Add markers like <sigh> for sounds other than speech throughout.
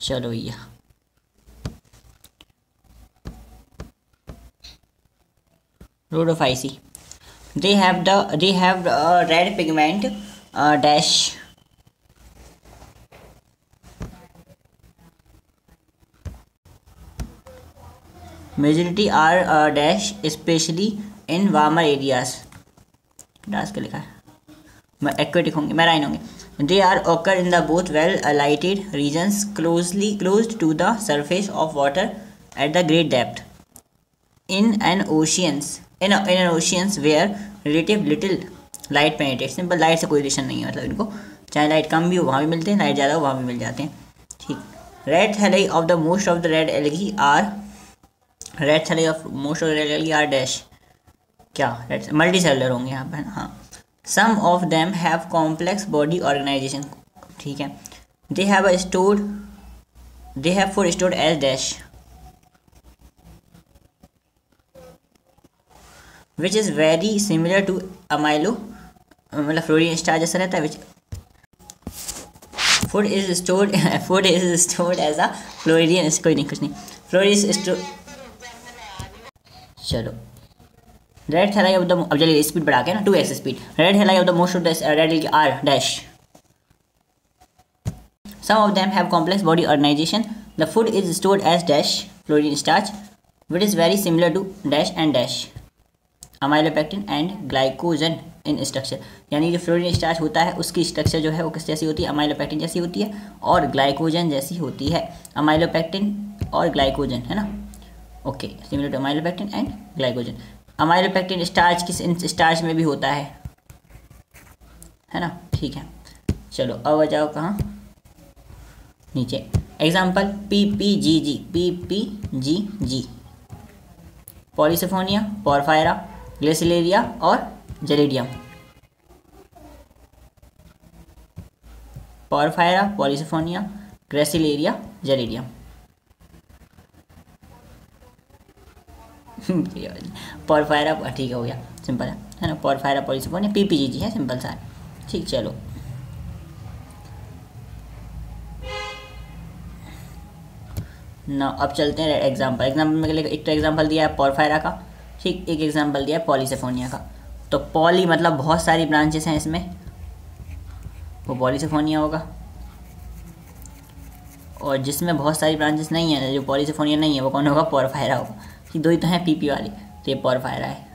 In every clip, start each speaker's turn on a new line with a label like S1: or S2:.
S1: चलो भैया Rhodophyceae they have the they have red pigment dash majority are dash especially in warmer areas के लिखा है। मैं एक्वेटिक होंगे मैं राइन होंगे। They are occur in the both well lighted regions closely close to the surface of water at the great depth. In an oceans in, a, in an oceans where relative little light penetrate simple light से कोई relation नहीं है मतलब इनको। चाहे light कम भी हो वहाँ भी मिलते हैं लाइट ज़्यादा हो वहाँ भी मिल जाते हैं। ठीक। Red thalli of the most of the red algae are red thalli of most of red algae are dash क्या? रेड मल्टी सेलर होंगे यहाँ पर हाँ। Some of them have complex body organisation ठीक है? They have stored they have for stored as dash which is very similar to amylo मतलब floridean starch जैसा रहता है which food is stored food is stored as a floridean कोई नहीं, कुछ नहीं। फ्लोरिन स्टोर चलो। रेड द अब चलिए स्पीड बढ़ा के ना two X speed red thalli of the most of the red are dash some of them have complex body organisation the food is stored as dash floridean starch which is very similar to dash and dash amylopectin and glycogen in structure यानी जो fluorine starch होता है, उसकी structure जो है, वो किस जैसी होती है? अमाइलोपेक्टिन जैसी होती है और ग्लाइकोजन जैसी होती है। अमाइलोपेक्टिन और ग्लाइकोजन है ना? Okay similar to amylopectin and glycogen amylopectin starch किस स्टार्च में भी होता है। है ना? ठीक है। चलो, अब आ जाओ कहाँ? नीचे। Example P P G G P P G G polysiphonia porphyra gracilaria और gelidium porphyra polysiphonia gracilaria gelidium porphyra ठीक हो गया। सिंपल है। है ना? पर फायर अपॉल पॉरफायरा पॉलीसोफोनिया पीपीजीजी है सिंपल सा ठीक, चलो। ना अब चलते हैं एग्ज़ाम्पल एग्ज़ाम्पल में एक तो एग्ज़ाम्पल दिया है पॉरफायरा का। ठीक, एक एग्ज़ाम्पल दिया है पॉलीसेफोनिया का। तो पॉली मतलब बहुत सारी ब्रांचेस हैं इसमें। वो पॉलीसेफोनिया होगा। और जिसमें बहुत सारी ब्रांचेस नहीं है, जो पॉलीसेफोनिया नहीं है, वो कौन होगा? पॉरफायरा होगा। कि दो ही तो हैं पीपी वाली। ये पॉरफायरा है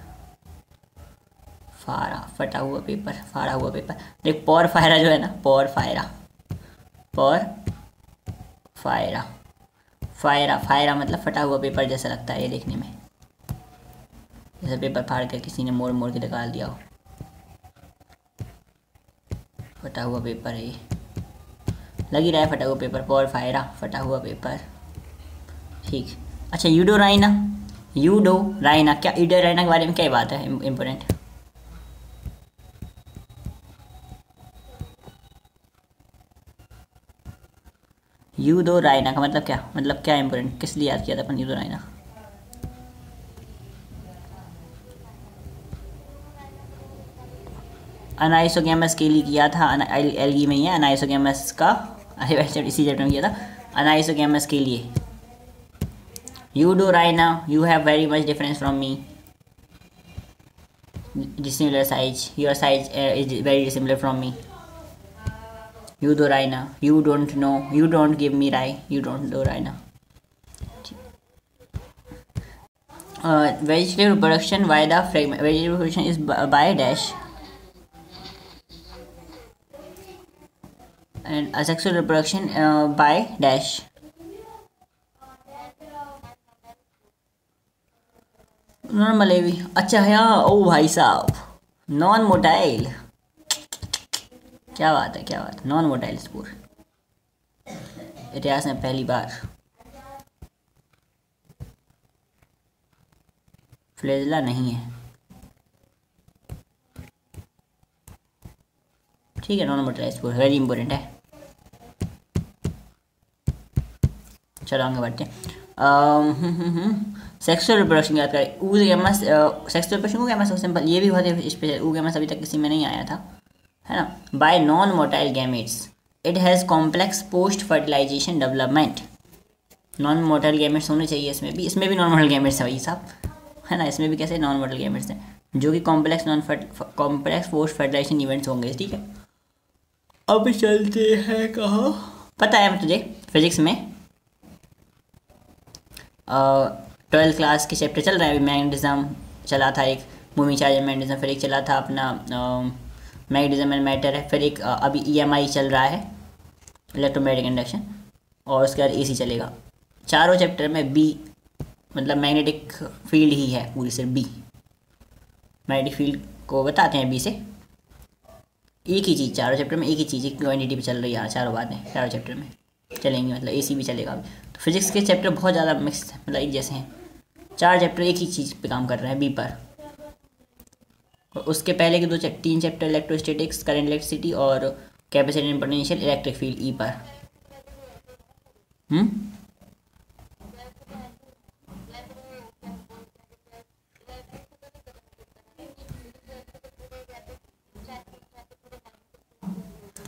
S1: फारा फटा हुआ पेपर, फाड़ा हुआ पेपर। देख, पॉर फायरा जो है ना, पॉर फायरा। पॉर फायरा। फायरा फायरा मतलब फटा हुआ पेपर जैसा लगता है ये देखने में। जैसे पेपर फाड़ कर किसी ने मोड़ मोड़ के निकाल दिया हो। फटा हुआ पेपर है ये। लग ही रहा है फटा हुआ पेपर, पॉर फायरा, फटा हुआ पेपर। ठीक। अच्छा यूडो राइना यूडो राइना क्या यूडो राइना के बारे में क्या बात है इम्पोर्टेंट यूडो राइना का मतलब क्या? मतलब क्या इम्पोर्टेंट किस लिए याद किया था अपन यूडो राइना अनाइसोगेमस के लिए किया था एलगी में ही है अनाइसोगेमस का अरे <laughs> वैसे इसी चैप्टर में किया था अनाइसोगेमस के लिए। you do right now. You have very much difference from me. Dissimilar size. Your size uh, is very similar from me. You do right now. You don't know. You don't give me right. You don't do right now. Uh, vegetable reproduction by the fragment vegetable reproduction is by dash? And asexual reproduction uh, by dash. Normal है भी अच्छा है ओ भाई साहब non motile क्या बात है, क्या बात है। नॉन मोटाइल स्पोर इतिहास में पहली बार। फ्लेजला नहीं है। ठीक है non motile spore very important है। चलो आगे बढ़ते सेक्सुअल रिप्रोडक्शन याद करें oogamous sexual reproduction oogamous simple ये भी बहुत ही स्पेशल ऊ गैमस अभी तक किसी में नहीं आया था है ना? By non motile gametes it has complex post fertilisation development non motile gametes होने चाहिए इसमें भी इसमें भी नॉन मोटल गेमेट्स है भाई साहब है ना? इसमें भी कैसे नॉन मोटल गेमेट्स हैं? जो कि complex non complex post fertilisation events होंगे ठीक है? अब चलते हैं कहाँ? पता है तुझे फिजिक्स में? ट्वेल्थ क्लास के चैप्टर चल रहा है अभी। मैग्नेटिज्म चला था एक मूवी चार्ज एंड मैग्नेटिज्म फिर एक चला था अपना मैग्नेटिज्म एंड मैटर है। फिर एक अभी ईएमआई चल रहा है इलेक्ट्रोमैग्नेटिक इंडक्शन और उसके बाद एसी चलेगा। चारों चैप्टर में बी मतलब मैग्नेटिक फ़ील्ड ही है पूरी सिर्फ़ बी मैग्नेटिक फ़ील्ड को बताते हैं बी से। एक ही चीज़, चारों चैप्टर में एक ही चीज़, एक क्वान्टिटी पे चल रही है चारों बातें, चारों चैप्टर में। चलेंगी मतलब एसी भी चलेगा। अभी तो फिजिक्स के चैप्टर बहुत ज़्यादा मिक्स मतलब एक जैसे हैं। चार चैप्टर एक ही चीज़ पे काम कर रहे हैं बी पर। और उसके पहले के दो तीन चैप्टर इलेक्ट्रोस्टेटिक्स करंट इलेक्ट्रिसिटी और capacity and potential electric field E पर। हम्म?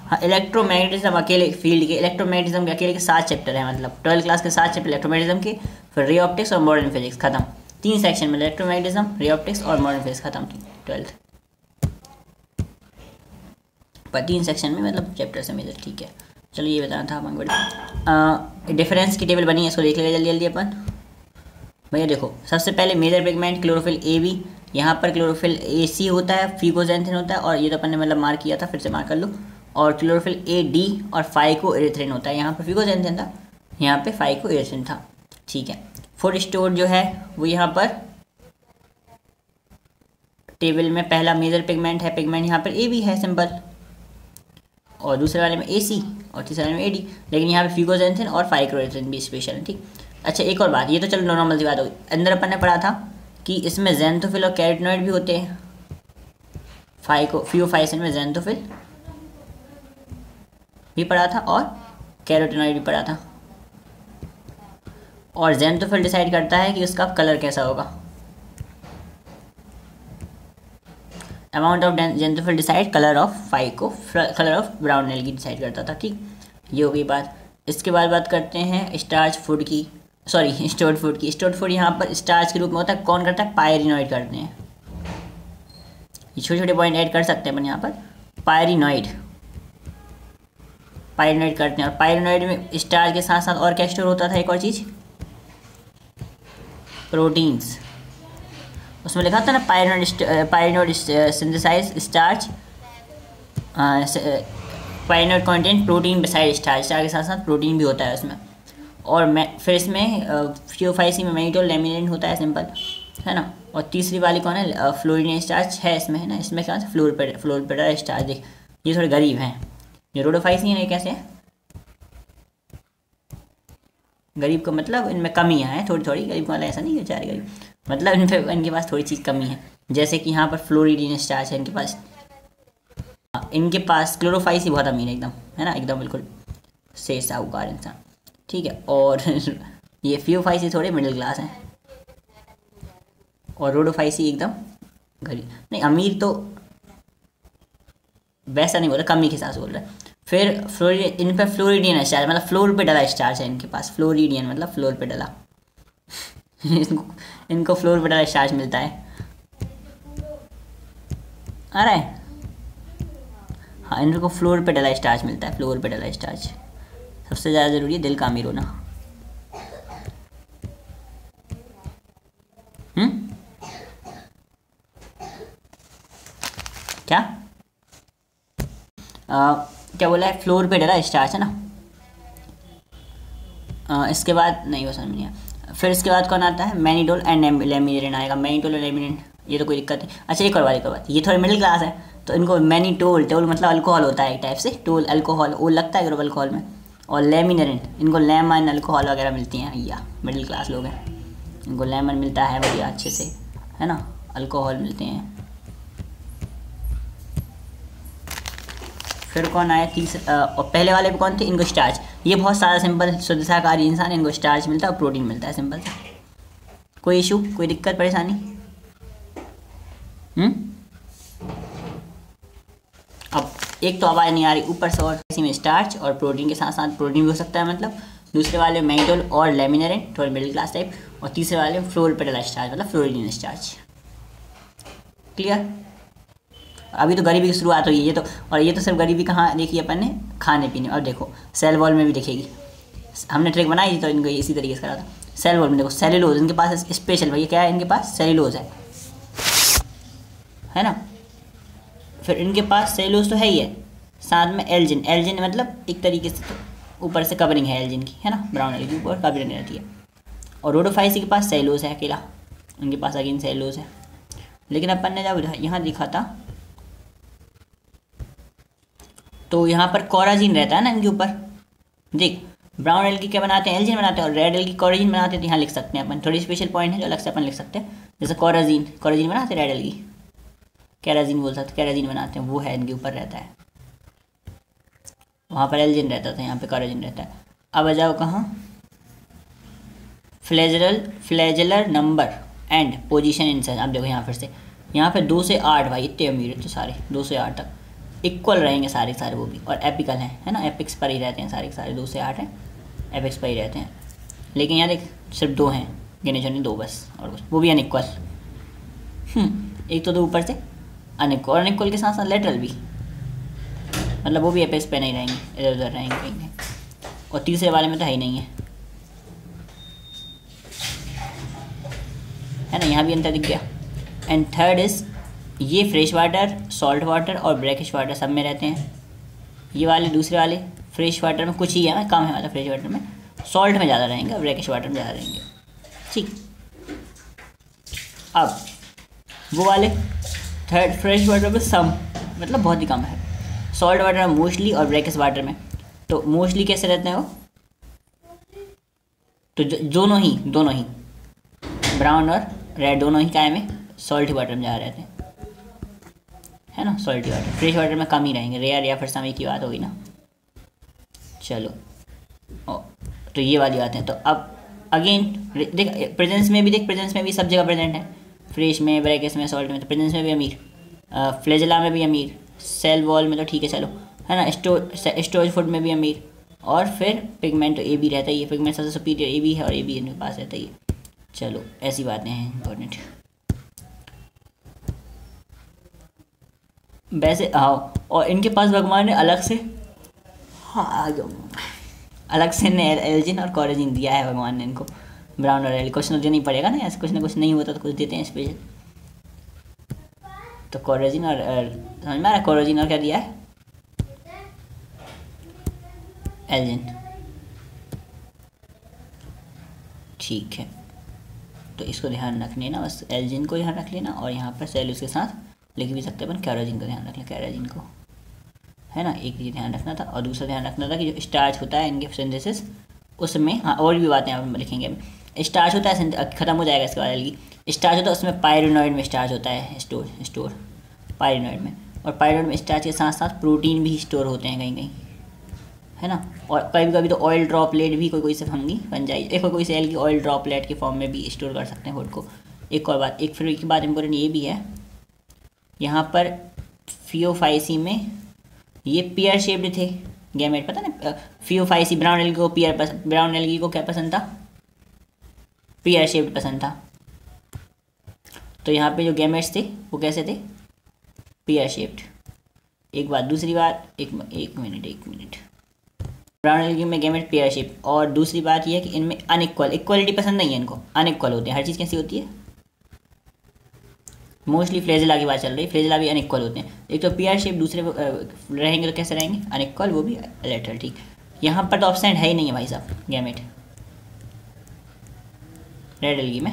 S1: हाँ इलेक्ट्रोमैग्नेटिज्म अकेले फ़ील्ड के इलेक्ट्रोमैग्नेटिज्म के अकेले के सात चैप्टर हैं मतलब ट्वेल्थ क्लास के सात चैप्टर इलेक्ट्रोमैग्नेटिज्म के फिर रे ऑप्टिक्स और मॉडर्न फिजिक्स खत्म। तीन सेक्शन में इलेक्ट्रोमैग्नेटिज्म रे ऑप्टिक्स और मॉडर्न फिजिक्स खत्म ट्वेल्थ पर तीन सेक्शन में मतलब चैप्टर से मेजर ठीक है। चलो ये बताना था अपन डिफरेंस की टेबल बनी है, इसको देख लेगा जल्दी जल्दी अपन। भैया देखो, सबसे पहले major pigment chlorophyll a b यहाँ पर क्लोरोफिल ए सी होता है फीकोजेंथिन होता है, और ये तो अपन ने मतलब मार्क किया था, फिर से मार्क कर लो। और क्लोरोफिल ए डी और फाइको एरिथ्रिन होता है, यहाँ पर फिकोजेंथिन था, यहाँ पे फाइको एरिथ्रिन था। ठीक है। फ़ूड स्टोर जो है, वो यहाँ पर टेबल में पहला मेजर पिगमेंट है। पिगमेंट यहाँ पर ए बी है सिंपल और दूसरे वाले में ए सी और तीसरे वाले में ए डी लेकिन यहाँ पे फिकोजेंथिन और फाइक्रोएथ्रिन भी स्पेशल है, ठीक। अच्छा एक और बात, ये तो चलो नॉर्मल सी बात होगी अंदर अपन ने पढ़ा था कि इसमें जेंथोफिल और कैरेटनॉइड भी होते हैं। फाइको फियोफाइसिन में जेंथोफिल भी पढ़ा था और कैरोटिनॉइड भी पढ़ा था। और जेंथोफिल डिसाइड करता है कि उसका कलर कैसा होगा। Amount of xanthophyll decide colour of phyco colour of brown नेल की डिसाइड करता था, ठीक? ये हो गई बात। इसके बाद बात करते हैं स्टार्च फ़ूड की। सॉरी स्टोर्ड फ़ूड की। स्टोर्ड फ़ूड यहाँ पर स्टार्च के रूप में होता है। कौन करता है? पायरिनॉइड करते हैं। ये छोटे छोटे पॉइंट ऐड कर सकते हैं अपन यहाँ पर। पायरिनॉइड पायरिनॉइड करते हैं। और पायरिनॉइड में स्टार्च के साथ साथ और क्या स्टोर होता था? एक और चीज़। प्रोटीन्स। उसमें लिखा था ना pyrenoid pyrenoid synthesise starch pyrenoid content protein beside starch star के साथ साथ प्रोटीन भी होता है उसमें। और मैं फिर इसमें फ्योफाइसी में मेनिटोल लेमिनेट होता है सिंपल है ना? और तीसरी वाली कौन है? फ्लोरिन स्टार्च है इसमें, है ना? इसमें क्या फ्लोर पे फ्लोर पेडर स्टार्च ये थोड़े गरीब हैं। ये रोडोफाइसी है कैसे गरीब का मतलब इनमें कमियाँ हैं थोड़ी थोड़ी गरीब वाला ऐसा नहीं है बेचारे गरीब। मतलब इन पर इनके पास थोड़ी चीज़ कमी है। जैसे कि यहाँ पर फ्लोरिडीन स्टार्च है इनके पास। हाँ, इनके पास क्लोरोफाइसी बहुत अमीर है एकदम है ना? एकदम बिल्कुल से साहूकार इंसान। ठीक है और <laughs> ये फ्योफाइसी थोड़े मिडिल क्लास हैं। और रोडोफाइसी एकदम गरीब। नहीं अमीर तो वैसा नहीं बोल रहा कमी के साथ बोल रहा है। फिर फ्लोरिड इन पर फ्लोरिडियन स्टार्च मतलब फ्लोर पे डला स्टार्च है इनके पास, फ्लोरिडियन मतलब फ्लोर पे डला। <laughs> इनको इनको फ्लोर पे डला स्टार्च मिलता है। रहा है? इनको फ्लोर पे डला स्टार्च मिलता है, फ्लोर पे डला स्टार्च सबसे ज़्यादा ज़रूरी है दिल का अमीर होना। हम्म? क्या? क्या बोला है? फ्लोर पे डला स्टार्च है ना? आ, इसके बाद नहीं वो समझ नहीं आया। फिर इसके बाद कौन आता है? मैनीडोल एंड लेमिनेरिन आएगा। मैनीडोल और लेमिनेरिन ये तो कोई दिक्कत नहीं। अच्छा एक और बात एक और बात। ये थोड़ी मिडिल क्लास है तो इनको मैनीटोल टोल मतलब अल्कोहल होता है एक टाइप से। टोल अल्कोहल वो लगता है ग्रुप अल्कोहल में। और लेमिनरिन इनको लेमन अल्कोहल वगैरह मिलती हैं। भैया मिडिल क्लास लोग हैं। इनको लेमन मिलता है बढ़िया अच्छे से है ना? अल्कोहल मिलते हैं। फिर कौन आया? तीसरा पहले वाले पे कौन थे? इनको स्टार्च ये बहुत सारा सिंपल शुद्ध शाकाहारी इंसान, इनको स्टार्च मिलता है और प्रोटीन मिलता है सिंपल सा कोई इशू कोई दिक्कत, परेशानी? हम्म? अब, एक तो आवाज़ नहीं आ रही, ऊपर से और इसी में स्टार्च और प्रोटीन के साथ साथ प्रोटीन भी हो सकता है मतलब। दूसरे वाले मैंगटोल और लेमिनरेन थोड़े मिडिल क्लास टाइप और तीसरे वाले फ्लोर पेडल स्टार्च मतलब फ्लोरिन स्टार्च क्लियर अभी तो गरीबी की शुरुआत हुई है, ये तो और ये तो सिर्फ़ गरीबी कहाँ देखी अपन ने? खाने पीने। और देखो सेल वॉल में भी दिखेगी। हमने ट्रिक बनाई थी तो इनको इसी तरीके से करा था। सेल वॉल में देखो सेलुलोज इनके पास स्पेशल भैया क्या है इनके पास? सेलुलोज है। है ना? फिर इनके पास सेलुलोज तो है ही है। साथ में एल्जिन एल्जिन मतलब एक तरीके से तो ऊपर से कवरिंग है एल्जिन की, है ना? ब्राउन एल की ऊपर कवरिंग रहती है। और रोडोफाइसी के पास सेलोज है अकेला। उनके पास अगेन सेलोज है। लेकिन अपन ने जब यहाँ दिखा था तो यहाँ पर कोराजिन रहता है ना इनके ऊपर। देख ब्राउन एल की क्या बनाते हैं? एल्जिन बनाते हैं और रेड एल की कोराजिन बनाते हैं तो यहाँ लिख सकते हैं अपन। थोड़ी स्पेशल पॉइंट है जो अलग से अपन लिख सकते हैं। जैसे कोराजिन कोराजिन बनाते हैं रेड एल की कैराजिन बोल सकते कैराजिन बनाते हैं, वो है इनके ऊपर रहता है। वहाँ पर एल्जिन रहता था, यहाँ पे कोराजिन रहता है। अब आ जाओ कहाँ? Flagellar flagellar number and position in अब देखो यहाँ फिर से। यहाँ पे दो से आठ भाई, इतने अमीर है तो सारे, दो से आठ तक। इक्वल रहेंगे सारे सारे वो भी। और एपिकल हैं है ना? एपिक्स पर ही रहते हैं सारे सारे दो से आठ हैं। एपिक्स पर ही रहते हैं। लेकिन यहाँ देख सिर्फ़ दो हैं गिने चुने दो बस और कुछ। वो भी अनइक्वल हम्म, एक तो दो ऊपर से अनइक्वल और अनइक्वल के साथ साथ लेटरल भी। मतलब वो भी एपिक्स पे नहीं रहेंगे इधर उधर रहेंगे कहीं और तीसरे वाले में तो है ही नहीं है। है ना? यहाँ भी अंतर दिख गया। एंड थर्ड इज़ ये फ्रेश वाटर सॉल्ट वाटर और ब्रैकिश वाटर सब में रहते हैं। ये वाले, दूसरे वाले फ्रेश वाटर में कुछ ही है, कम है मतलब फ्रेश वाटर में। सॉल्ट में ज़्यादा रहेंगे ब्रैकिश वाटर में ज़्यादा रहेंगे। ठीक। अब, वो वाले थर्ड फ्रेश वाटर में सम मतलब बहुत ही कम है। सॉल्ट वाटर में मोस्टली और ब्रैकिश वाटर में। तो मोस्टली कैसे रहते हैं वो? तो दोनों ही दोनों ही। ब्राउन और रेड दोनों ही काय में? सॉल्ट वाटर में ज़्यादा रहते हैं। है ना? सॉल्टी वाटर फ्रेश वाटर में कम ही रहेंगे। रेयर या फिर समय की बात होगी ना। चलो। ओ, तो ये वाली बात है। तो अब अगेन देख प्रेजेंस में भी देख प्रेजेंस में भी सब जगह प्रेजेंट है। फ्रेश में ब्रैकेस में सॉल्ट में तो प्रेजेंस में भी अमीर फ्लेजला में भी अमीर सेल वॉल में तो ठीक है चलो। है ना? स्टो स्टोरेज फ़ूड में भी अमीर और फिर पिगमेंट ए भी रहता है ये पिगमेंट सबसे सुपीरियर ए भी है और ए भी इनके पास रहता ही है। चलो ऐसी बातें हैं इंपॉर्टेंट वैसे हाँ और इनके पास भगवान ने अलग से? हाँ अलग से ने एल्जिन और कॉरेजिन दिया है भगवान ने इनको। ब्राउन और एल कुछ तो देना ही पड़ेगा ना ऐसे कुछ ना कुछ नहीं होता तो कुछ देते हैं स्पेशल तो कॉरेजिन और समझ में आ रहा कॉरेजिन और क्या दिया है? एलजिन। ठीक है। तो इसको ध्यान रख लेना बस एल्जिन को ध्यान रख लेना और यहाँ पर सेल के साथ लिख भी सकते हैं, अपन कैरोजिन का ध्यान रख लें कैराजिन को। है ना? एक ये ध्यान रखना था, और दूसरा ध्यान रखना था कि जो स्टार्च होता है, इनके सिंथेसिस उसमें हाँ और भी बातें आप लिखेंगे। स्टार्च होता है ख़त्म हो जाएगा इसके बाद की स्टार्च होता है, उसमें पायरोनॉइड में स्टार्च होता है स्टोर स्टोर पायरोनॉइड में। और पायरोनॉइड में स्टार्च के साथ साथ प्रोटीन भी स्टोर होते हैं कहीं कहीं है ना? और कभी कभी तो ऑयल ड्रॉपलेट भी कोई कोई से फंगी बन जाएगी। एक कोई सेल की ऑयल ड्रॉपलेट के फॉर्म में भी स्टोर कर सकते हैं फ़ूड को। एक और बात, एक फिर एक बात इंपॉर्टेंट ये भी है यहाँ पर फियोफाइसी में ये पियर शेप्ड थे गैमेट पता ना फियोफाइसी ब्राउन एलगी को पियर ब्राउन एलगी को क्या पसंद था? पियर शेप्ड पसंद था। तो यहाँ पे जो गैमेट्स थे, वो कैसे थे? पियर शेप्ड एक बात दूसरी बात एक एक मिनट एक मिनट ब्राउन एलगी में गैमेट पेयर शेप और दूसरी बात यह है कि इनमें अनइक्वल इक्वलिटी पसंद नहीं है इनको। अनइक्वल होते हैं। हर चीज़ कैसी होती है? मोस्टली फ्लेजला की बात चल रही है। फ्लेजला भी अनइक्वल होते हैं। एक तो पी आर शेप दूसरे रहेंगे तो कैसे रहेंगे? अनइक्वल वो भी लेटर ठीक। यहाँ पर तो ऑप्शन है ही नहीं है भाई साहब गैमेट रेड एलगी में।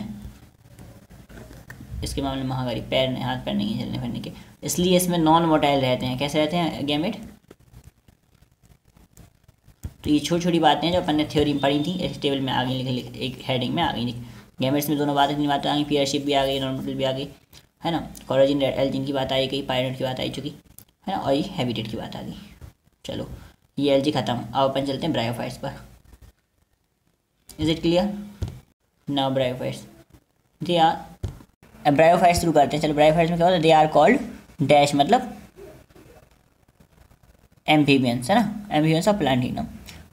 S1: इसके मामले में महागारी, पैर नहीं, हाथ पैर नहीं चलने फिरने के। इसलिए इसमें नॉन मोटाइल रहते हैं। कैसे रहते हैं गैमेट तो ये छोटी छोटी बातें हैं जो अपन ने थ्योरी में पढ़ी थी। इस टेबल में आ गई एक हेडिंग में आ गई गैमेट्स में दोनों बातें बातें आ गई पीयरशिप भी आ गई नॉर्मल भी आ गई है ना? कॉलोजिन एल्जिन की बात आई गई पायरेट की बात आई चुकी, है ना? और ये हैबिटेट की बात आ गई। चलो, ये एलजी ख़त्म। अब अपन चलते हैं ब्रायोफाइट्स पर। इज़ इट क्लियर ना ब्रायोफाइट्स जी यार ब्रायोफाइट्स शुरू करते हैं। चलो ब्रायोफाइट्स में क्या होता है? दे आर कॉल्ड डैश मतलब एम्फीबियंस है ना? Amphibians of plant kingdom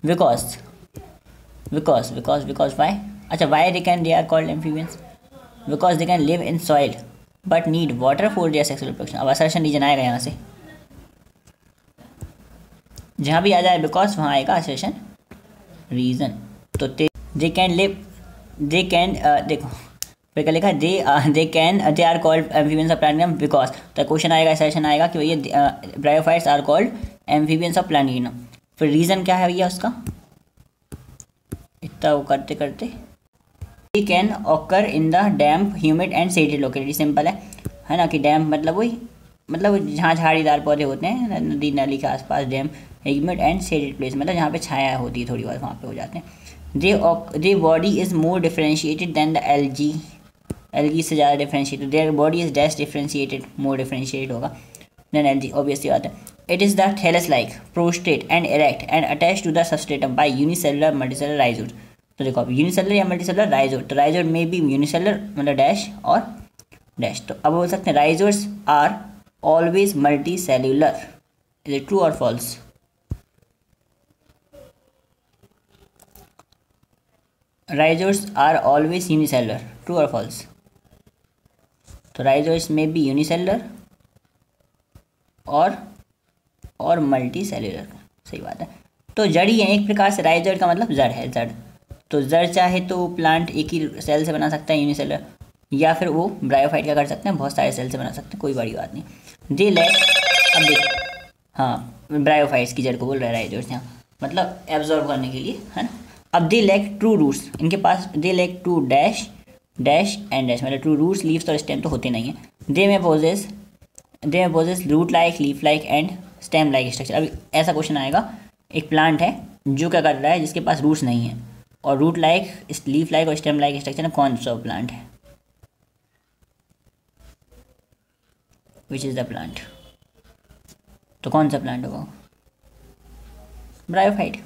S1: because because because because why अच्छा why they can they are called amphibians because they can live in soil but need water for their sexual reproduction अब assertion reason आएगा यहाँ से। जहाँ भी आ जाए because वहाँ आएगा असर्शन रीजन तो they can live they can देखो। फिर क्या लिखा they they can they are called amphibians of plant because तो क्वेश्चन आएगा सेशन आएगा कि भैया bryophytes are called amphibians of plant फिर रीज़न क्या है भैया उसका? इतना वो करते करते they can occur in the damp humid and shaded locality simple है। है ना कि डैम्प मतलब वही मतलब जहाँ झाड़ीदार पौधे होते हैं नदी, नाली के आसपास damp humid and shaded place मतलब जहाँ पे छाया होती है थोड़ी बहुत, वहाँ पे हो जाते हैं। They they body is more differentiated than the algae algae से ज़्यादा differentiated their body is डेस्ट differentiated more differentiate होगा देन एलजी ऑब्वियसली बात है। It is the thallus like prostrate and erect and attach to the substratum by unicellular multicellular rhizoid तो देखो, अब unicellular या multicellular rhizoid तो राइजोड में भी यूनिसेलुलर मतलब डैश और डैश तो अब बोल सकते हैं rhizoids are always multicellular is it true और false rhizoids are always unicellular true और फॉल्स तो राइजोइड्स में भी यूनिसेलुलर और और मल्टी सेलुलर सही बात है. तो जड़ ही है, एक प्रकार से राइजोइड का मतलब जड़ है, जड़. तो जड़ चाहे तो प्लांट एक ही सेल से बना सकता है यूनिसेलुलर या फिर वो ब्रायोफाइट का कर सकते हैं, बहुत सारे सेल से बना सकते हैं, कोई बड़ी बात नहीं। दे लैक अब देख हाँ ब्रायोफाइट्स की जड़ को बोल रहे हैं राइजोइड्स यहाँ। मतलब एब्जॉर्व करने के लिए, है ना? अब दे लैक ट्रू रूट्स इनके पास they lack true dash dash and dash मतलब ट्रू रूट्स लीव्स और स्टेम तो होते नहीं हैं। दे में पोजेस दे में possess root like leaf like and stem like structure अभी ऐसा क्वेश्चन आएगा, एक प्लांट है, जो क्या कर रहा है, जिसके पास रूट्स नहीं है। और रूट लाइक लीफ लाइक और स्टेम लाइक स्ट्रक्चर में कौन सा प्लांट है? विच इज़ द प्लांट तो कौन सा प्लांट होगा? Bryophyte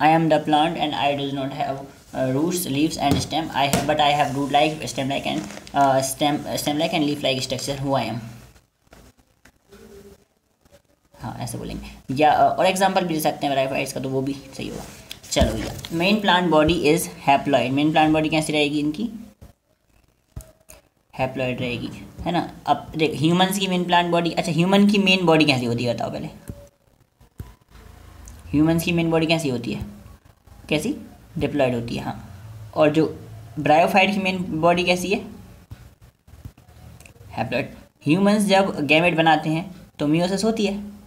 S1: I am the plant and I does not have roots leaves and stem I have but I have root like stem like and stem stem like and leaf like structure हुआ I M हाँ ऐसे बोलेंगे। या uh, और example भी दे सकते हैं bryophytes का तो वो भी सही होगा। चलो भैया। Main plant body is haploid main plant body कैसी रहेगी इनकी? हैप्लॉइड रहेगी, है ना? अब देख ह्यूमंस की मेन प्लांट बॉडी अच्छा ह्यूमन की मेन बॉडी कैसी होती है बताओ पहले। ह्यूमंस की मेन बॉडी कैसी होती है? कैसी? डिप्लॉयड होती है हाँ। और जो ब्रायोफाइट की मेन बॉडी कैसी है? हैप्लॉयड ह्यूमंस जब गैमेट बनाते हैं तो मियोसिस होती है।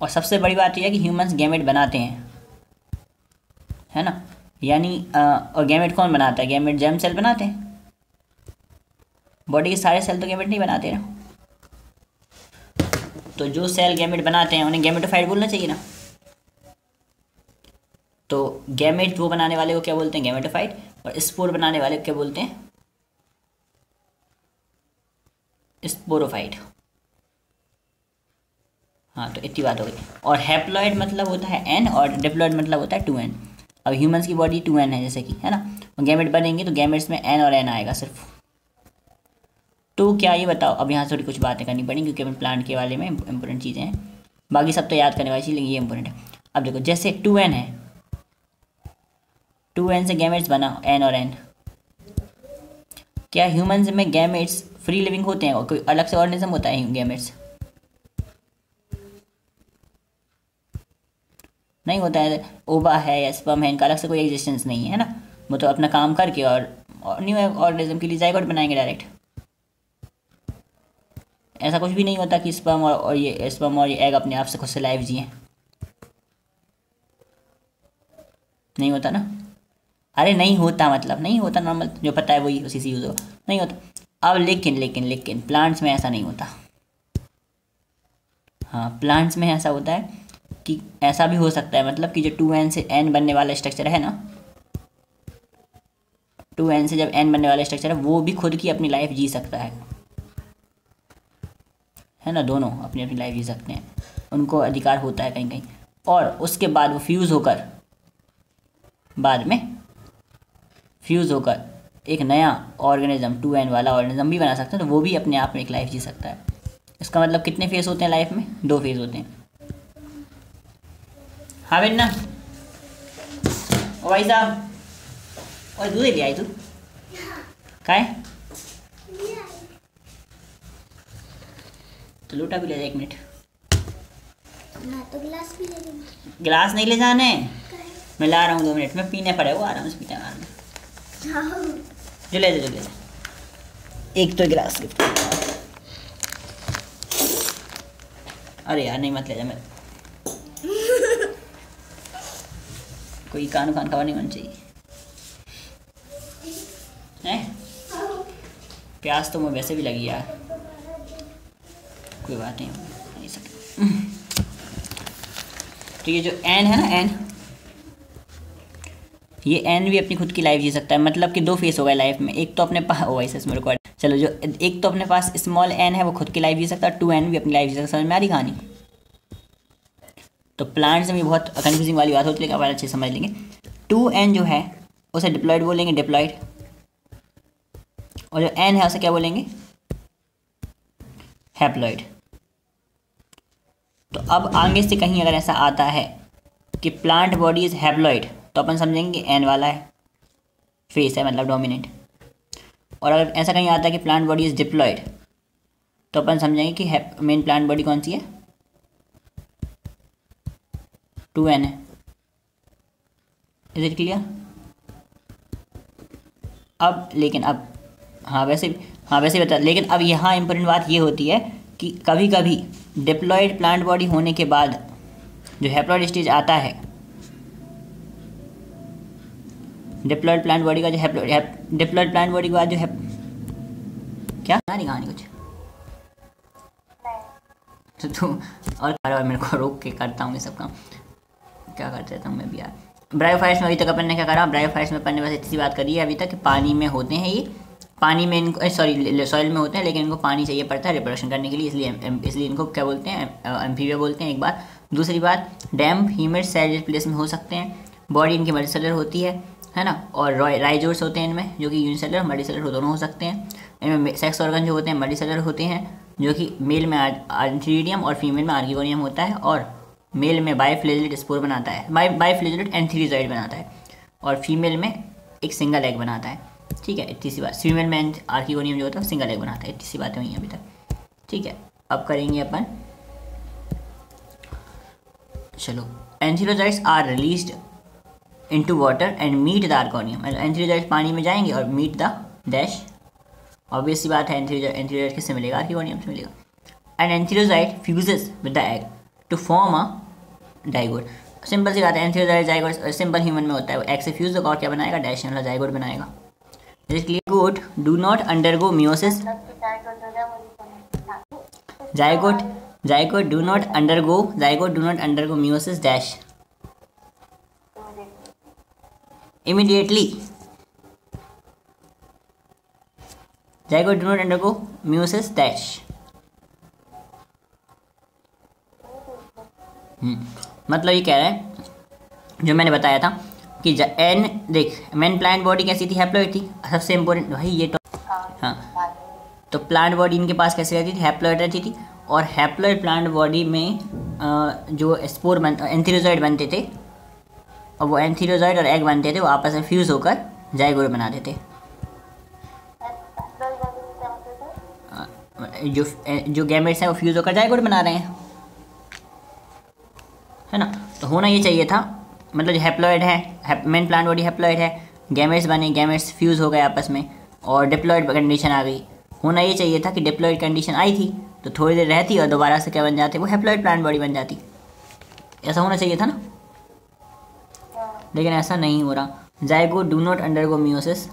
S1: और सबसे बड़ी बात यह है कि ह्यूमंस गैमेट बनाते हैं। है ना? यानी और गैमेट कौन बनाता है? गैमेट जर्म सेल बनाते हैं। बॉडी के सारे सेल तो गैमेट नहीं बनाते ना। तो जो सेल गैमेट बनाते हैं, उन्हें गैमेटोफाइट बोलना चाहिए ना। तो गैमेट वो बनाने वाले को क्या बोलते हैं? गैमेटोफाइट और स्पोर बनाने वाले को क्या बोलते हैं? स्पोरोफाइट हाँ तो इतनी बात हो गई। और हैप्लॉइड मतलब होता है एन और डिप्लॉइड मतलब होता है टू एन अब ह्यूमंस की बॉडी टू एन है जैसे कि, है ना? और गैमेट बनेंगे तो गैमेट्स में एन और एन आएगा सिर्फ़। तो क्या ये बताओ? अब यहाँ से थोड़ी कुछ बातें करनी पड़ेंगी क्योंकि अपने प्लांट के वाले में इंपॉर्टेंट चीज़ें हैं। बाकी सब तो याद करने वाली चीज़, लेकिन ये इंपॉर्टेंट है। अब देखो, जैसे टू एन है टू एन से गैमेट्स बना एन और एन क्या ह्यूमन्स में गैमेट्स फ्री लिविंग होते हैं? और कोई अलग से ऑर्गेनिज्म होता है गैमेट्स नहीं होता है ओबा है या स्पम है इनका अलग से कोई एग्जिस्टेंस नहीं है ना? वो तो अपना काम करके और, और न्यू ऑर्गेनिज्म के लिए जाइगोट बनाएँगे डायरेक्ट ऐसा कुछ भी नहीं होता कि स्पम और, और ये स्पम और ये एग अपने आप से खुद से लाइव जिए। नहीं होता ना? अरे नहीं होता मतलब नहीं होता नॉर्मल जो पता है वही उसी से यूज़ होगा नहीं होता। अब लेकिन लेकिन लेकिन प्लांट्स में ऐसा नहीं होता। हाँ प्लांट्स में ऐसा होता है। कि ऐसा भी हो सकता है मतलब कि जो टू एन से एन बनने वाला स्ट्रक्चर है ना टू एन से जब एन बनने वाला स्ट्रक्चर है, वो भी खुद की अपनी लाइफ जी सकता है। है ना? दोनों अपनी अपनी लाइफ जी सकते हैं। उनको अधिकार होता है कहीं कहीं और उसके बाद वो फ्यूज़ होकर, बाद में फ्यूज़ होकर एक नया ऑर्गेनिज्म टू एन वाला ऑर्गेनिज्म भी बना सकते हैं तो वो भी अपने आप में एक लाइफ जी सकता है। इसका मतलब कितने फ़ेज़ होते हैं लाइफ में? दो फ़ेज़ होते हैं। हाँ बेटा ओ भाई साहब और दूध ले आई तू का है तो लोटा भी ले जा एक मिनट
S2: तो गिलास भी ले
S1: गिलास नहीं ले जाने मैं ला रहा हूँ दो मिनट में पीने पड़े वो आराम से पीते आराम जो ले जा जो ले जा एक तो गिलास गिफ्ट अरे यार नहीं मत ले जा मैं कोई कान कान खबर नहीं होना चाहिए। हैं? प्यास तो मुझे वैसे भी लगी यार। कोई बात नहीं नहीं तो ये जो एन है ना एन ये एन भी अपनी खुद की लाइफ जी सकता है। मतलब कि दो फेस हो गए लाइफ में। एक तो अपने पास ओ वाइस मेरे को चलो, जो एक तो अपने पास स्मॉल एन है, वो खुद की लाइफ जी सकता है। टू एन भी अपनी लाइफ जी सकता है। समझ में आ रही कहानी? तो प्लांट्स में भी बहुत कन्फ्यूजिंग वाली बात होती है आप अच्छे समझ लेंगे। टू एन जो है, उसे डिप्लॉयड बोलेंगे डिप्लॉयड और जो एन है, उसे क्या बोलेंगे? हैप्लॉयड तो अब आगे से कहीं अगर ऐसा आता है कि प्लांट बॉडी इज़ हैप्लॉयड तो अपन समझेंगे एन वाला है। फेस है मतलब डोमिनेंट और अगर ऐसा कहीं आता है कि प्लांट बॉडी इज़ डिप्लॉयड तो अपन समझेंगे कि मेन प्लांट बॉडी कौन सी है? टू एन है। इज़ इट क्लियर अब लेकिन अब हाँ वैसे हाँ वैसे बता लेकिन अब यहाँ इंपॉर्टेंट बात ये होती है कि कभी कभी डिप्लॉयड प्लांट बॉडी होने के बाद जो हैप्लॉयड स्टेज आता है डिप्लॉयड प्लांट बॉडी का जो है डिप्लॉयड प्लांट बॉडी के बाद जो है क्या? नहीं कहानी कुछ। तो तू और मेरे को रोक के करता हूँ ये सब काम। क्या करते रहता हूँ मैं भी यार? ब्रायोफाइट्स में अभी तक अपन ने क्या करा? ब्रायोफाइट्स में अपन ने बस इतनी बात करी है अभी तक कि पानी में होते हैं ये। पानी में इनको सॉरी सॉइल में होते हैं, लेकिन इनको पानी चाहिए पड़ता है रिप्रोडक्शन करने के लिए, इसलिए इसलिए इनको क्या बोलते हैं? एम्फीबिया बोलते हैं एक बात दूसरी बात डैम ह्यूमिड सेल प्लेस में हो सकते हैं। बॉडी इनकी मल्टीसेलर होती है है ना? और राइजोर्स होते हैं इनमें, जो कि यूनिसेलर मल्टीसेलर दोनों हो सकते हैं। इनमें सेक्स ऑर्गन जो होते हैं मल्टीसेलर होते हैं, जो कि मेल में आर्थिरीडियम और फीमेल में आर्गिगोनियम होता है, और मेल में बायोफ्लेजलेट स्पोर बनाता है बाई बायोफ्लेजलेट एंथीरिजाइड बनाता है और फीमेल में एक सिंगल एग बनाता है। ठीक है, इतनी सी बात। फीमेल में आर्किगोनियम जो होता है सिंगल एग बनाता है। इतनी सी बातें हुई अभी तक। ठीक है, अब करेंगे अपन। चलो। Antherozoids are released into water and meet the archegonium antherozoids पानी में जाएँगे और मीट द डैश ऑब्वियस सी बात है एंथीरोजाइड किससे मिलेगा? आर्किगोनियम से मिलेगा। And antherozoid fuses with the egg to form a zygote simple सी बात है एंथियोजाइगोड सिंपल ह्यूमन में होता है एक्स फ्यूज और क्या बनाएगा? डायशन वाला जाइगोड बनाएगा। Zygote do not undergo meiosis zygote zygote do not undergo zygote do not undergo meiosis dash immediately zygote do not undergo meiosis dash मतलब ये कह रहा है जो मैंने बताया था कि एन देख मेन प्लांट बॉडी कैसी थी? हैप्लॉइड थी। सबसे इम्पोर्टेंट भाई ये तो हाँ। तो प्लांट बॉडी इनके पास कैसे रहती थी? हैप्लॉइड रहती थी। और हैप्लॉइड प्लांट बॉडी में जो स्पोर बन एंथीरोजॉइड बनते थे और वो एंथीरोजॉइड और एग बनते थे वो आपस में फ्यूज़ होकर जाइगोड बनाते थे? जो जो गैमेट्स हैं वो फ्यूज़ होकर जाइगोड बना रहे हैं। तो होना ये चाहिए था। मतलब जो हैप्लॉयड है मेन प्लांट बॉडी हैप्लॉयड है गैमेट्स बने गैमेट्स फ्यूज़ हो गए आपस में और डिप्लॉयड कंडीशन आ गई। होना ये चाहिए था कि डिप्लॉयड कंडीशन आई थी तो थोड़ी देर रहती और दोबारा से क्या बन जाती? वो हैप्लॉयड प्लांट बॉडी बन जाती। ऐसा होना चाहिए था ना? लेकिन ऐसा नहीं हो रहा। Zygote do not undergo meiosis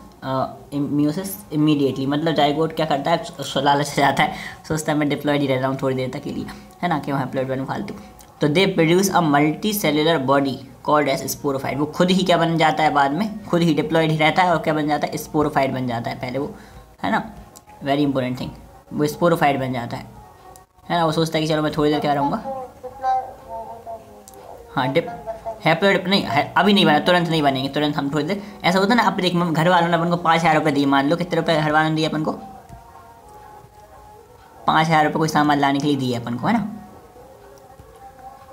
S1: meiosis immediately मतलब जाइगोट क्या करता है? लालच से जाता है। सोचता है मैं डिप्लॉयड ही रह रहा हूँ थोड़ी देर तक के लिए। है ना? क्यों हैप्लॉयड बनूँ फालतू। तो they produce a multicellular body called as sporophyte वो खुद ही क्या बन जाता है बाद में? खुद ही डिप्लॉयड ही रहता है और क्या बन जाता है? स्पोरोफाइड बन जाता है पहले वो है ना? वेरी इंपॉर्टेंट थिंग वो स्पोरोफाइड बन जाता है। है ना? वो सोचता है कि चलो मैं थोड़ी देर क्या रहूँगा? हाँ डिप हैप्लॉइड नहीं है, अभी नहीं बना तुरंत नहीं बनेंगे तुरंत हम थोड़ी देर ऐसा होता है ना अब देख घर वालों ने अपन को पाँच हज़ार रुपये दिए मान लो कितने रुपये घर वालों ने दिए अपन को? पाँच हज़ार रुपये कोई सामान लाने के लिए दिए अपन को है ना?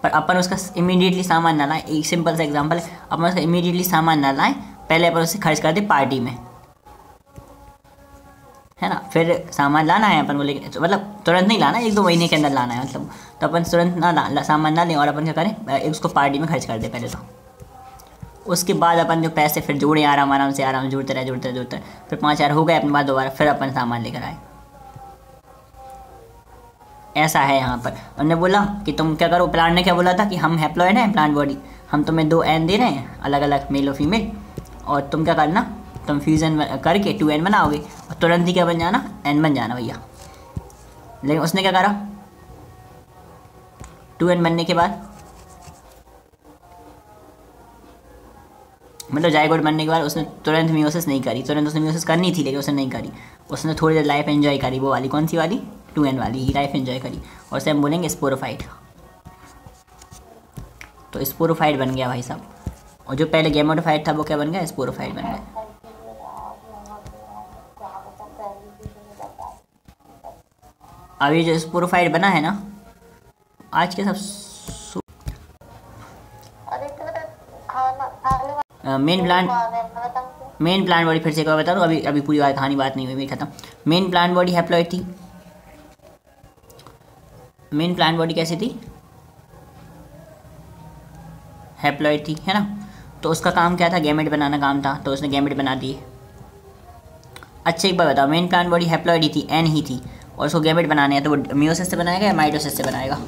S1: पर अपन उसका इमीडिएटली सामान ना लाएँ एक सिंपल सा एग्ज़ाम्पल अपन उसका इमीडिएटली सामान ना लाएँ पहले अपन उसे खर्च कर दें पार्टी में। है ना? फिर सामान लाना है अपन को लेकिन तो मतलब तुरंत नहीं लाना एक दो महीने के अंदर लाना है मतलब। तो अपन तुरंत ना ला, ला, सामान ना लें और अपन क्या करें एक उसको पार्टी में खर्च कर दे पहले तो। उसके बाद अपन जो पैसे फिर जोड़े आराम आराम से आराम जुड़ते रहे जुड़ते रहे जुड़ते रहे। फिर पाँच हज़ार हो गए अपने बाद दोबारा फिर अपन सामान लेकर आए। ऐसा है यहाँ पर। उन्होंने बोला कि तुम क्या करो प्लान ने क्या बोला था कि हम हैप्लॉयड हैं प्लान बॉडी हम तुम्हें दो एन दे रहे हैं अलग अलग मेल और फीमेल और तुम क्या करना, तुम फ्यूज़न करके टू एन बनाओगे। और तुरंत ही क्या बन जाना एन बन जाना भैया। लेकिन उसने क्या करा? टू एन बनने के बाद मतलब जायगोड बनने के बाद उसने तुरंत म्यूसिस नहीं करी। तुरंत उसने म्यूसिस करनी थी, लेकिन उसने नहीं करी। उसने थोड़ी देर लाइफ एंजॉय करी, वो वाली, कौन सी वाली? टू एन वाली ही लाइफ एंजॉय करी और उसे हम बोलेंगे स्पोरोफाइट तो स्पोरोफाइट बन गया भाई साहब। और जो पहले गेमोडोफाइट था वो क्या बन गया? स्पोरोफाइट बन गया। अभी जो स्पोरोफाइट बना है ना, आज के सब main plant main plant body फिर से एक बार बता दूँ। अभी अभी पूरी बात कहानी बात नहीं हुई, मेरी खत्म। मेन प्लान बॉडी हैप्लॉइड थी। मेन प्लान बॉडी कैसी थी? हैप्लॉइड थी, है ना? तो उसका काम क्या था? गैमेट बनाना काम था तो उसने गैमेट बना दिए अच्छा एक बार बताओ मेन प्लान बॉडी हैप्लॉइड ही थी एन ही थी, और उसको गैमेट बनाने हैं तो वो म्यूसिस से बनाएगा या माइटोसिस से बनाएगा?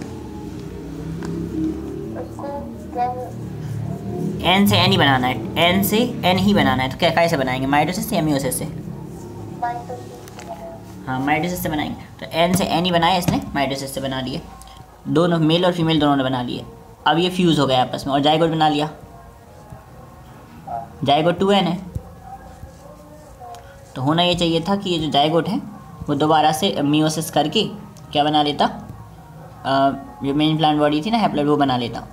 S1: एन से एन ही बनाना है एन से एन ही बनाना है तो क्या कैसे बनाएँगे? माइटोसिस या म्यूसिस से? हाँ माइटोसिस से बनाएँगे तो एन से एन ही बनाया इसने माइटोसिस से बना लिए। दोनों मेल और फीमेल दोनों ने बना लिए। अब ये फ्यूज़ हो गया आपस में और जाइगोट बना लिया। जाइगोट टू एन है। तो होना ये चाहिए था कि ये जो जाइगोट है वो दोबारा से म्यूसिस करके क्या बना लेता? जो मेन प्लांट बॉडी थी ना हैप्लॉइड वो बना लेता।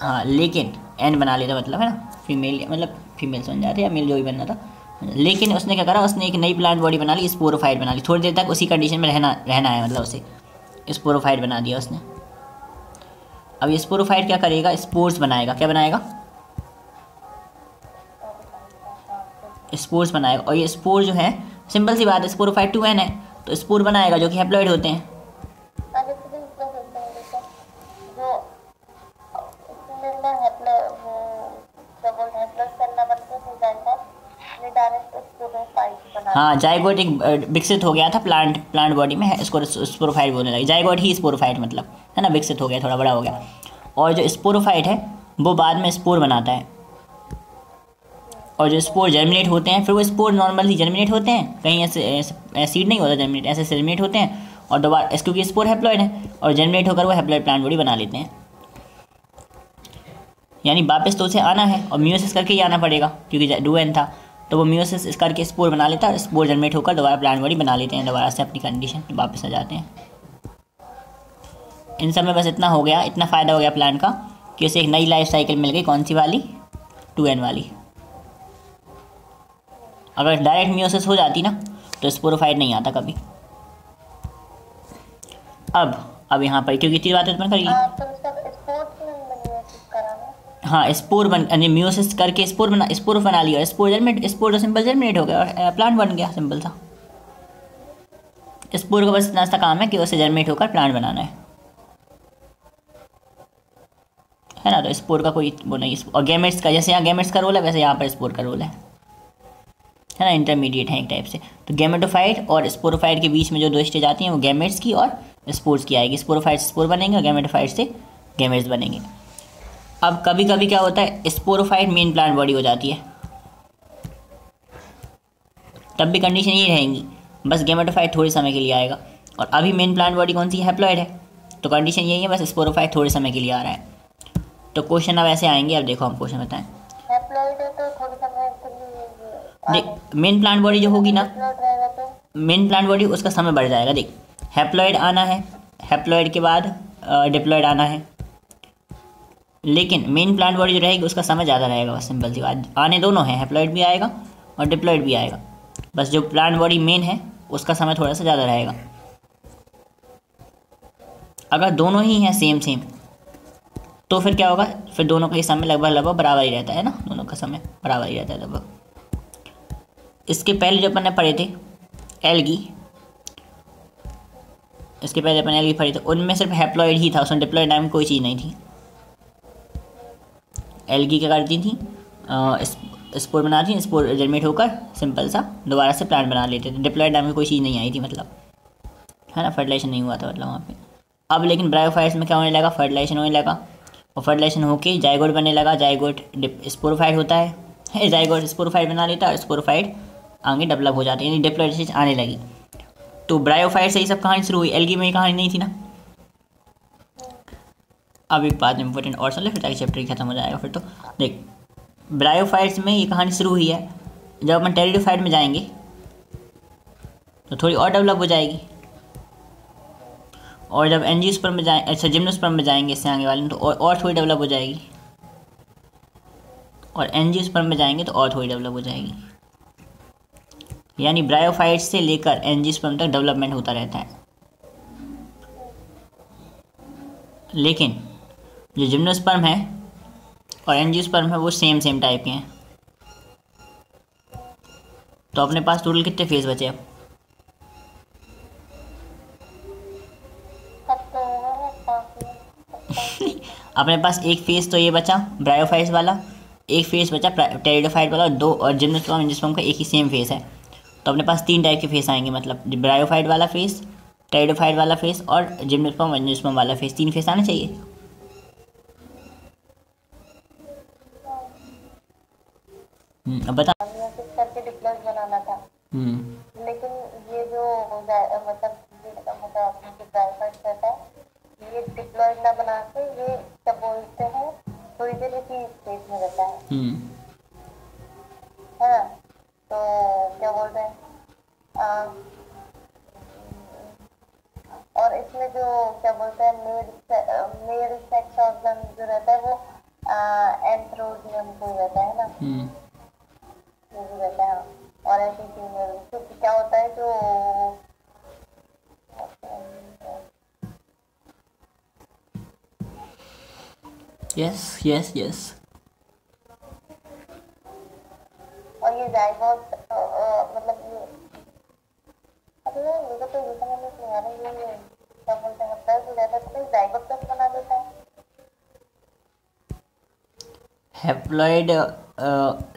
S1: हाँ लेकिन एन बना लेता मतलब है ना? फीमेल मतलब फीमेल बन जाते या मेल जो भी बनना था। लेकिन उसने क्या करा? उसने एक नई प्लांट बॉडी बना ली स्पोरोफाइट बना ली। थोड़ी देर तक उसी कंडीशन में रहना रहना है मतलब उसे। स्पोरोफाइट बना दिया उसने। अब ये स्पोरोफाइट क्या करेगा? स्पोर्ट्स बनाएगा। क्या बनाएगा? स्पोर्ट्स बनाएगा। और ये स्पोर जो है सिंपल सी बात है स्पोरोफाइट टू एन है। तो स्पोर बनाएगा जो कि हैप्लॉइड होते हैं। हाँ जाइगोट एक विकसित हो गया था प्लांट प्लांट बॉडी में इसको स्पोरोफाइट बोलने लगे। जाइगोट ही स्पोरोफाइट मतलब है ना, विकसित हो गया, थोड़ा बड़ा हो गया। और जो स्पोरोफाइट है, वो बाद में स्पोर बनाता है। और जो स्पोर जर्मिनेट होते हैं, फिर वो स्पोर नॉर्मली जर्मिनेट होते हैं। कहीं ऐसे सीड नहीं होता जर्मिनेट ऐसे जर्मिनेट होते हैं। और दोबारा क्योंकि स्पोर हैप्लॉइड है, और जर्मिनेट होकर वो हैप्लॉइड प्लांट बॉडी बना लेते हैं। यानी वापस तो उसे आना है, और म्यूसिस करके ही आना पड़ेगा, क्योंकि डू एन था। तो वो म्यूसिस इस करके स्पोर बना लेता है स्पोर जनरेट होकर दोबारा प्लांट बॉडी बना लेते हैं, दोबारा से अपनी कंडीशन वापस आ जाते हैं। इन सब में बस इतना हो गया, इतना फ़ायदा हो गया प्लांट का कि उसे एक नई लाइफ साइकिल मिल गई, कौन सी वाली? टू एन वाली। अगर डायरेक्ट म्यूसिस हो जाती ना तो स्पोरोफाइट नहीं आता कभी। अब अब यहाँ पर, क्योंकि इतनी बातें तुमने करी। हाँ स्पोर बन, यानी म्यूसिस करके स्पोर बना स्पोर बना लिया। स्पोर जर्मिनेट स्पोर तो सिंपल जर्मिनेट हो गया, और प्लांट बन गया सिंपल सा। स्पोर का बस इतना सा काम है कि उसे जर्मिनेट होकर प्लांट बनाना है। है ना तो स्पोर का कोई वो नहीं, और गेमेट्स का, जैसे यहाँ गेमेट्स का रोल है, वैसे यहाँ पर स्पोर का रोल है। है ना इंटरमीडिएट है एक टाइप से। तो गेमेटोफाइट और स्पोरोफाइट के बीच में जो दो स्टेज आती हैं, वो गेमेट्स की और स्पोर्ट्स की आएगी। स्पोरोफाइट स्पोर बनेंगे और गेमेटोफाइट से गेमेट्स बनेंगे। अब कभी कभी क्या होता है स्पोरोफाइट मेन प्लांट बॉडी हो जाती है। तब भी कंडीशन ये रहेंगी बस गेमेटोफाइट थोड़े समय के लिए आएगा। और अभी मेन प्लांट बॉडी कौन सी हैप्लॉइड है। तो कंडीशन यही है बस स्पोरोफाइट थोड़े समय के लिए आ रहा है। तो क्वेश्चन अब ऐसे आएँगे अब देखो हम क्वेश्चन बताएँ। देख मेन प्लांट बॉडी जो होगी ना मेन प्लांट बॉडी उसका समय बढ़ जाएगा देख। हैप्लॉइड आना है हैप्लॉइड के बाद डिप्लॉइड आना है। लेकिन मेन प्लांट बॉडी जो रहेगी, उसका समय ज़्यादा रहेगा, बस सिंपल सी बात। आने दोनों हैं हैप्लॉइड भी आएगा और डिप्लॉइड भी आएगा। बस जो प्लांट बॉडी मेन है, उसका समय थोड़ा सा ज़्यादा रहेगा। अगर दोनों ही हैं सेम सेम तो फिर क्या होगा? फिर दोनों का ही समय लगभग लगभग बराबर ही रहता है ना? दोनों का समय बराबर ही रहता है लगभग। इसके पहले जो अपन ने पढ़े थे एलगी इसके पहले अपन एलगी पढ़े थे, उनमें सिर्फ़ हैप्लॉइड ही था, उसमें डिप्लॉइड नाम कोई चीज़ नहीं थी। एलगी क्या करती थी? स्पोर बनाती थी, स्पोर जर्मेट होकर सिंपल सा दोबारा से प्लांट बना लेते थे। डिप्लॉइड नाम की कोई चीज़ नहीं आई थी मतलब। है ना, फर्टिलाइजेशन नहीं हुआ था मतलब वहाँ पे। अब लेकिन ब्रायोफाइट्स में क्या होने लगा? फर्टिलाइजेशन होने लगा। और फर्टिलाइजेशन होके जाइगोट बनने लगा। जाइगोट स्पोरोफाइड होता है। जाइगोट स्पोरोफाइड बना लेता है और स्पोरोफाइड आगे डेवलप हो जाती है यानी डिप्लॉइड आने लगी। तो ब्रायोफाइट से ही सब कहानी शुरू हुई। एलगी में कहानी नहीं थी ना? अब एक बात इंपॉर्टेंट और ले फिर ताकि चैप्टर खत्म हो जाएगा फिर तो देख। ब्रायोफाइट्स में ये कहानी शुरू हुई है। जब अपन टेरिडोफाइट में जाएँगे तो थोड़ी और डेवलप हो जाएगी। और जब एन पर में जाए अच्छा जिम्नोस्पर्म में जाएँगे इससे आगे वाले तो और, और थोड़ी डेवलप हो जाएगी। और एन पर में जाएँगे तो और थोड़ी डेवलप हो जाएगी। यानी ब्रायोफाइट से लेकर एन स्पर्म तक डेवलपमेंट होता रहता है। लेकिन जो जिम्नोस्पर्म है और एनजियोस्पर्म है, वो सेम सेम टाइप के हैं। तो अपने पास टोटल कितने फ़ेज़ बचे अब <laughs> अपने पास एक फेस तो ये बचा ब्रायोफाइट्स वाला, एक फेस बचा टेरिडोफाइट वाला और दो और जिम्नोस्पर्म एंजियोस्पर्म का एक ही सेम फेस है। तो अपने पास तीन टाइप के फेस आएँगे मतलब ब्रायोफाइट वाला फेस टेरिडोफाइट वाला फेस और जिम्नोस्पर्म एंजियोस्पर्म वाला फेस तीन फेस आने चाहिए? अब बता।
S3: करके डिप्लॉय बनाना था।
S1: यस यस
S3: और ये मतलब तो हैं हो है तो है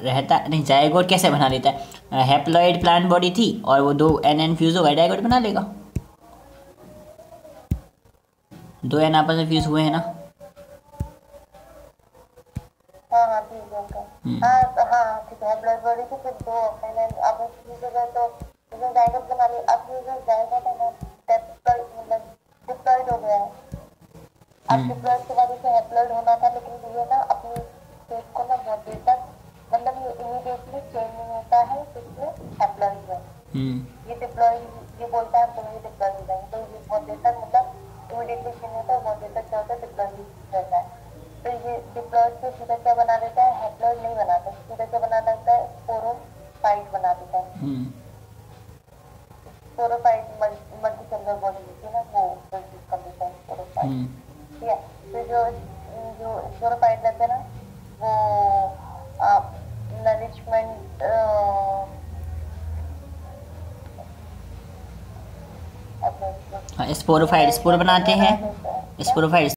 S1: रहता नहीं जायगोट कैसे बना लेता है हैप्लॉइड प्लांट बॉडी थी और वो दो एन एन फ्यूज हो गए डायगोट बना लेगा दो एन आपस में फ्यूज हुए हैं ना
S3: हाँ हाँ ठीक है ओके हाँ ठीक ब्लड बॉडी फिर दो पहले अब फ्यूज तो इसमें जाइगोट बना लिया अब ये जो है ना डिप्लॉइड मतलब डिप्लॉइड हो गया। है अब डिप्लॉइड के बाद इसे हैप्लॉइड होना था लेकिन ये ना अपनी स्टेज को ना बहुत देर तक मतलब ये इमीडिएटली चेंज नहीं होता है इसमें हैप्लॉइड में
S1: हम्म
S3: ये डिप्लॉइड ये बोलता है तो ये डिप्लॉइड हो जाएँगे। तो ये बहुत देर तक मतलब इमीडिएटली चेंज होता है बहुत देर तक क्या होता है डिप्लॉइड रहता है। तो ये डिप्लॉइड से सीधा क्या बना देता है? हैप्लॉइड नहीं बनाता सीधा क्या बना देता है? स्पोरोफाइट बना देता है।
S1: हम्म।
S3: स्पोरोफाइट मल्टी सेलुलर बॉडी होती है ना वो प्रोड्यूस कर देता है स्पोरोफाइट
S1: हम्म।
S3: ठीक है? तो जो जो स्पोरोफाइट रहते हैं ना वो आप नरिशमेंट
S1: हाँ स्पोरोफाइड स्पोर बनाते हैं। स्पोरोफाइड